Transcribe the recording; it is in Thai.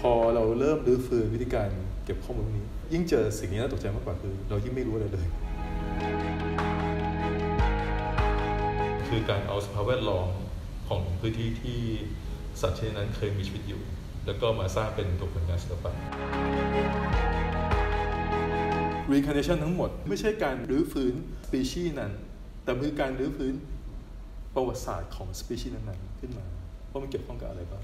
พอเราเริ่มรื้อฟื้นวิธีการเก็บข้อมูลพวกนี้ ยิ่งเจอสิ่งนี้น่าตกใจมากกว่าคือ เรายิ่งไม่รู้อะไรเลย คือการเอาสภาพแวดล้อมของพื้นที่ที่สัตว์ชนิดนั้นเคยมีชีวิตอยู่ แล้วก็มาสร้างเป็นตัวผลงานศิลปะ reincarnation ทั้งหมดไม่ใช่การรื้อฟื้นสปีชีส์นั้น แต่คือการรื้อฟื้นประวัติศาสตร์ของสปีชีส์นั้นๆขึ้นมาว่ามันเกี่ยวข้องกับอะไรบ้าง